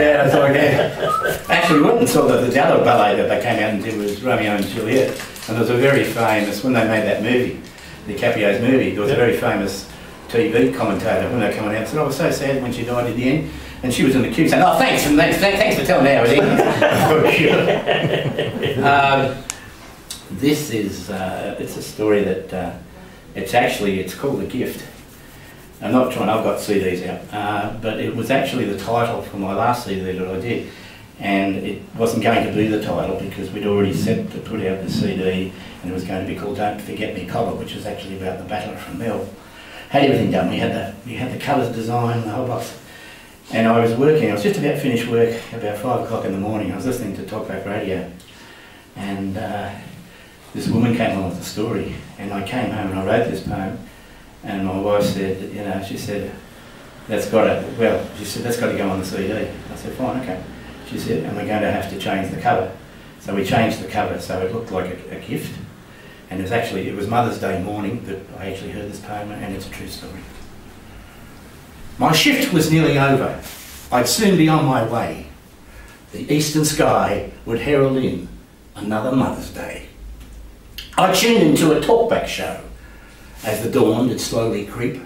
yeah, I thought, yeah. Actually, we went and saw the, the other ballet that they came out and did was Romeo and Juliet. And there was a very famous, when they made that movie, the DiCaprio's movie, there was a very famous TV commentator when they coming out and said, I was so sad when she died at the end. And she was in the queue saying, oh, thanks, and thanks, thanks for telling me how it um, this is, uh, it's a story that, uh, it's actually, it's called A Gift. I'm not trying, I've got CDs out, uh, but it was actually the title for my last CD that I did. And it wasn't going to be the title because we'd already set to put out the CD and it was going to be called Don't Forget Me Cobber, which was actually about the Battle of Fromelles. Had everything done, we had the, we had the colours designed, the whole box. And I was working, I was just about finished work about five o'clock in the morning. I was listening to Talkback Radio and uh, this woman came along with a story and I came home and I wrote this poem and my wife said, you know, she said, that's got to, well, she said, that's got to go on the CD. I said, fine, okay. She said, and we're going to have to change the cover. So we changed the cover so it looked like a, a gift. And it was actually, it was Mother's Day morning that I actually heard this poem and it's a true story. My shift was nearly over. I'd soon be on my way. The eastern sky would herald in another Mother's Day. I tuned into a talkback show as the dawn did slowly creep,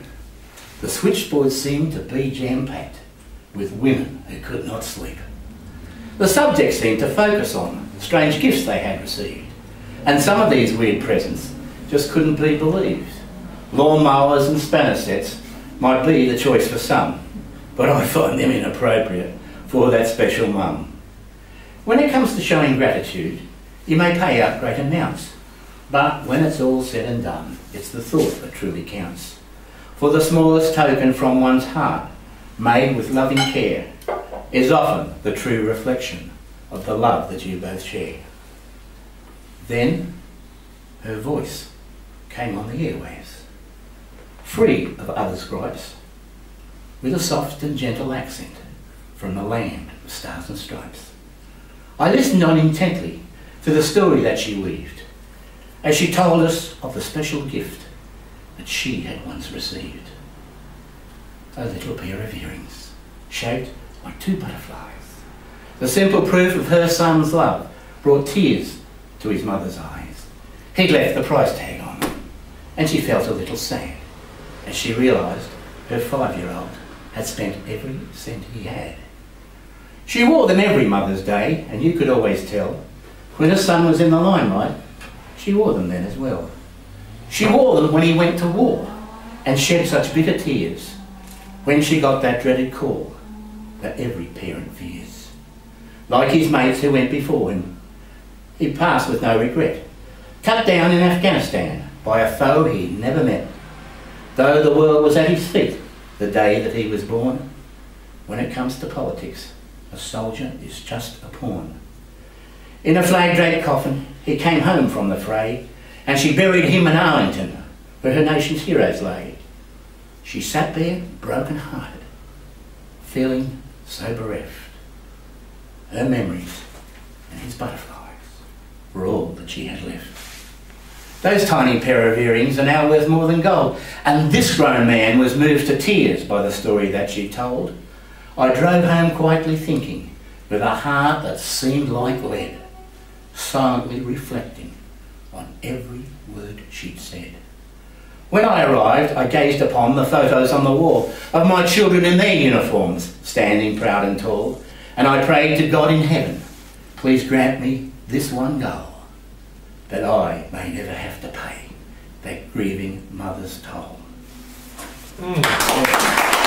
the switchboard seemed to be jam-packed with women who could not sleep. The subject seemed to focus on strange gifts they had received, and some of these weird presents just couldn't be believed. Lawn mowers and spanner sets might be the choice for some, but I find them inappropriate for that special mum. When it comes to showing gratitude, you may pay out great amounts, but when it's all said and done, it's the thought that truly counts. For the smallest token from one's heart, made with loving care, is often the true reflection of the love that you both share. Then her voice came on the airwaves, free of others' gripes, with a soft and gentle accent from the land of stars and stripes. I listened on intently to the story that she weaved, as she told us of the special gift that she had once received. A little pair of earrings, shaped like two butterflies. The simple proof of her son's love brought tears to his mother's eyes. He'd left the price tag on them, and she felt a little sad as she realised her five-year-old had spent every cent he had. She wore them every Mother's Day, and you could always tell when her son was in the limelight she wore them then as well. She wore them when he went to war and shed such bitter tears when she got that dreaded call that every parent fears. Like his mates who went before him, he passed with no regret, cut down in Afghanistan by a foe he never met. Though the world was at his feet the day that he was born, when it comes to politics, a soldier is just a pawn. In a flag-draped coffin, he came home from the fray, and she buried him in Arlington, where her nation's heroes lay. She sat there, broken-hearted, feeling so bereft. Her memories and his butterflies were all that she had left. Those tiny pair of earrings are now worth more than gold, and this grown man was moved to tears by the story that she told. I drove home quietly thinking, with a heart that seemed like lead silently reflecting on every word she'd said. When I arrived, I gazed upon the photos on the wall of my children in their uniforms, standing proud and tall, and I prayed to God in heaven, please grant me this one goal, that I may never have to pay that grieving mother's toll. Mm.